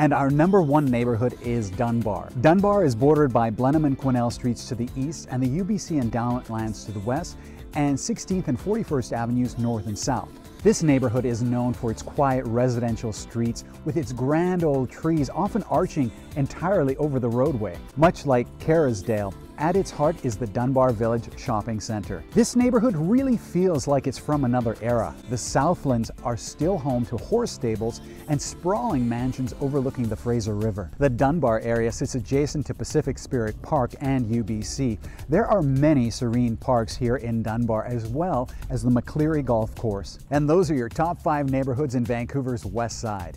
And our number one neighborhood is Dunbar. Dunbar is bordered by Blenheim and Quesnel streets to the east and the UBC endowment lands to the west and 16th and 41st Avenues north and south. This neighborhood is known for its quiet residential streets with its grand old trees often arching entirely over the roadway. Much like Kerrisdale, at its heart is the Dunbar Village Shopping Center. This neighborhood really feels like it's from another era. The Southlands are still home to horse stables and sprawling mansions overlooking the Fraser River. The Dunbar area sits adjacent to Pacific Spirit Park and UBC. There are many serene parks here in Dunbar as well as the McCleery Golf Course. And those are your top five neighborhoods in Vancouver's West Side.